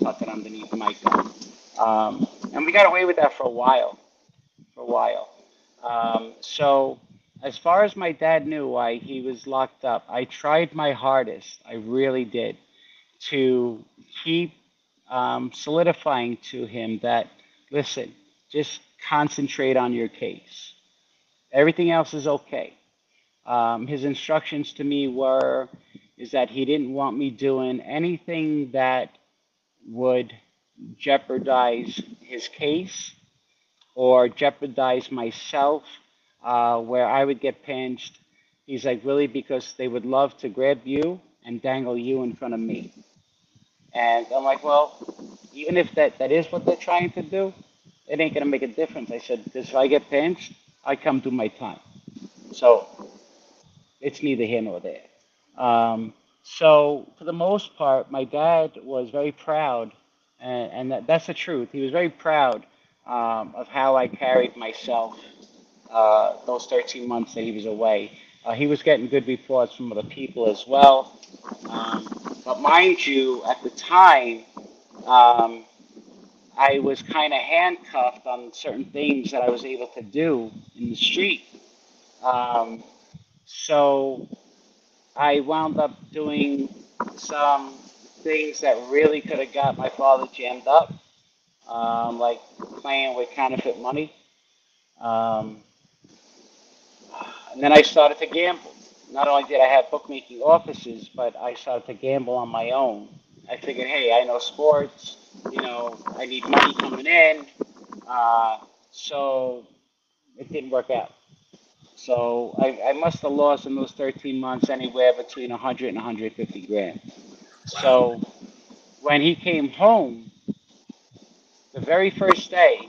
tuck it underneath gun. Um, and we got away with that for a while, for a while. Um, so as far as my dad knew why he was locked up, I tried my hardest. I really did to keep um, solidifying to him that, listen, just concentrate on your case. Everything else is okay. Um, his instructions to me were is that he didn't want me doing anything that would jeopardize his case or jeopardize myself uh, where I would get pinched. He's like, really, because they would love to grab you and dangle you in front of me. And I'm like, well, even if that, that is what they're trying to do, it ain't gonna make a difference. I said, because if I get pinched, I come do my time. So it's neither here nor there. Um, so for the most part, my dad was very proud, and, and that, that's the truth. He was very proud um, of how I carried myself uh, those 13 months that he was away. Uh, he was getting good reports from other people as well. Um, but mind you, at the time, um, I was kind of handcuffed on certain things that I was able to do in the street. Um, so I wound up doing some things that really could have got my father jammed up, um, like playing with counterfeit money. Um, and then I started to gamble not only did I have bookmaking offices, but I started to gamble on my own. I figured, hey, I know sports, you know, I need money coming in. Uh, so it didn't work out. So I, I must have lost in those 13 months anywhere between 100 and 150 grand. So when he came home, the very first day,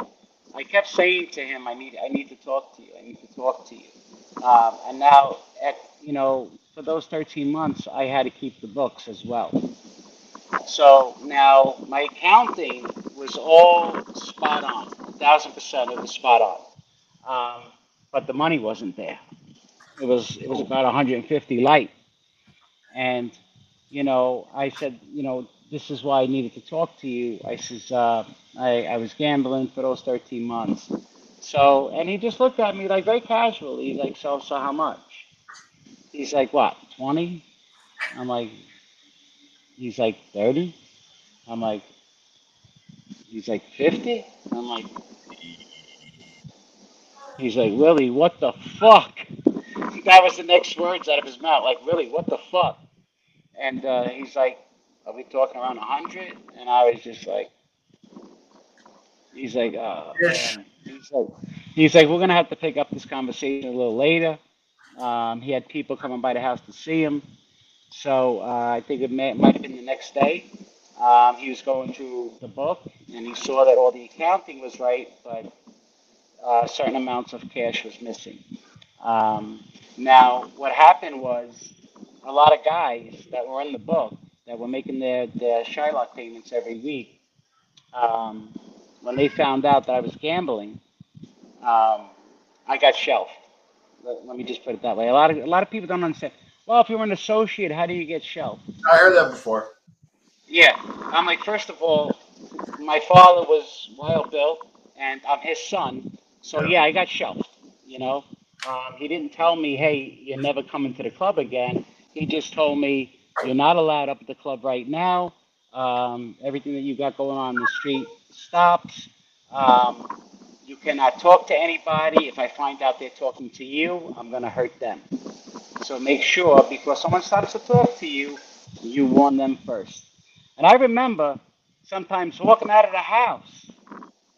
I kept saying to him, I need, I need to talk to you. I need to talk to you. Um, and now at you know, for those 13 months, I had to keep the books as well. So now my accounting was all spot on, thousand percent. It was spot on, um, but the money wasn't there. It was it was about 150 light, and you know, I said, you know, this is why I needed to talk to you. I says, uh, I, I was gambling for those 13 months. So, and he just looked at me like very casually, He's like, so, so how much? He's like, what, 20? I'm like, he's like 30? I'm like, he's like 50? I'm like, he's like, really, what the fuck? That was the next words out of his mouth. Like, really, what the fuck? And uh, he's like, are we talking around 100? And I was just like, he's like, oh, man. He's like, he's like, we're going to have to pick up this conversation a little later. Um, he had people coming by the house to see him. So uh, I think it may, might have been the next day. Um, he was going through the book and he saw that all the accounting was right, but uh, certain amounts of cash was missing. Um, now, what happened was a lot of guys that were in the book that were making their, their Shylock payments every week, um, when they found out that I was gambling, um, I got shelved. Let, let me just put it that way. A lot of a lot of people don't understand. Well, if you're an associate, how do you get shelved? I heard that before. Yeah, I'm like, first of all, my father was Wild Bill, and I'm his son, so yeah, I got shelved. You know, um, he didn't tell me, hey, you're never coming to the club again. He just told me you're not allowed up at the club right now. Um, everything that you got going on in the street stops. Um, you cannot talk to anybody. If I find out they're talking to you, I'm going to hurt them. So make sure before someone starts to talk to you, you warn them first. And I remember sometimes walking out of the house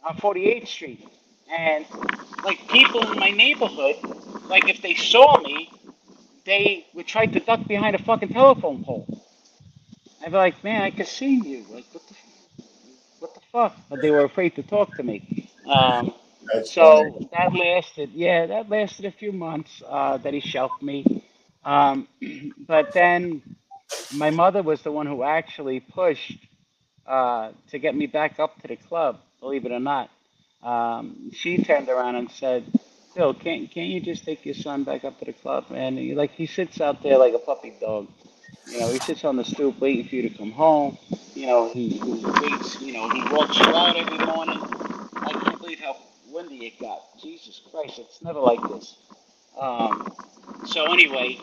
on 48th Street, and like people in my neighborhood, like if they saw me, they would try to duck behind a fucking telephone pole. I'd be like, man, I can see you. Like, what the, what the fuck? But they were afraid to talk to me. Um, so that lasted, yeah, that lasted a few months uh, that he shelved me. Um, but then my mother was the one who actually pushed uh, to get me back up to the club, believe it or not. Um, she turned around and said, Bill, can't, can't you just take your son back up to the club? And he, like he sits out there like a puppy dog. You know, he sits on the stoop waiting for you to come home. you know, he, he waits, you know, he walks you out every morning. I can't believe how windy it got. Jesus Christ, it's never like this. Um, so anyway,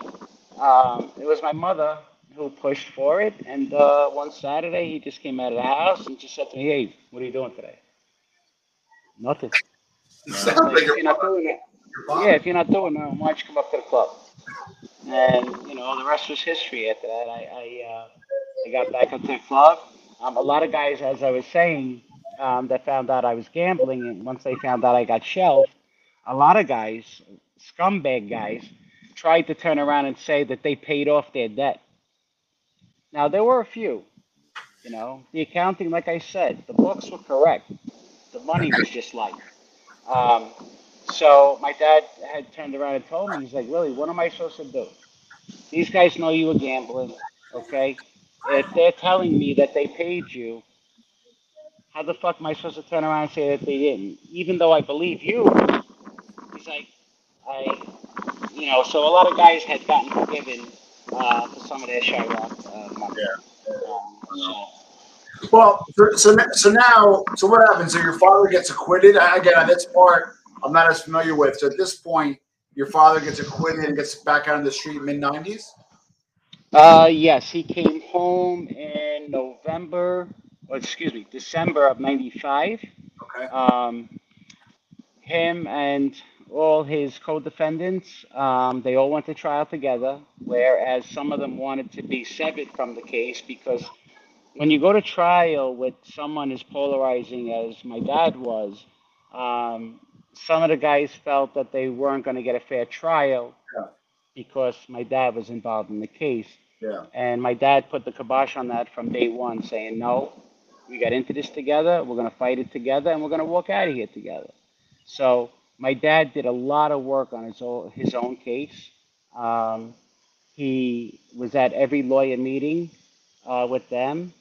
um, it was my mother who pushed for it, and uh, one Saturday he just came out of the house and just said to me, "Hey, what are you doing today?" Nothing. Sounds Like, like if you're not doing it, yeah, if you're not doing it, why don't you come up to the club? And you know, the rest was history. After that, I I, uh, I got back into the club. Um, a lot of guys, as I was saying, um, that found out I was gambling, and once they found out I got shelved, a lot of guys, scumbag guys, tried to turn around and say that they paid off their debt. Now there were a few, you know, the accounting, like I said, the books were correct. The money was just like. Um, so my dad had turned around and told me, he's like, Willie, what am I supposed to do? These guys know you were gambling, okay? If they're telling me that they paid you, how the fuck am I supposed to turn around and say that they didn't? Even though I believe you, he's like, I, you know, so a lot of guys had gotten forgiven uh, for some of their Shylock uh, money. Um, so, Well, so so now, so what happens? So your father gets acquitted. I- Again, on this part I'm not as familiar with. So at this point, your father gets acquitted and gets back out on the street mid '90s. uh, yes, he came home in November, or excuse me, December of '95. Okay. Um, him and all his co-defendants, um, they all went to trial together, whereas some of them wanted to be severed from the case because when you go to trial with someone as polarizing as my dad was, um, some of the guys felt that they weren't going to get a fair trial Yeah. because my dad was involved in the case. Yeah. And my dad put the kibosh on that from day one, saying, no, we got into this together, we're going to fight it together, and we're going to walk out of here together. So my dad did a lot of work on his own, his own case. Um, he was at every lawyer meeting uh, with them,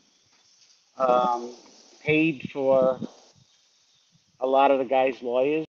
um, paid for a lot of the guys' lawyers.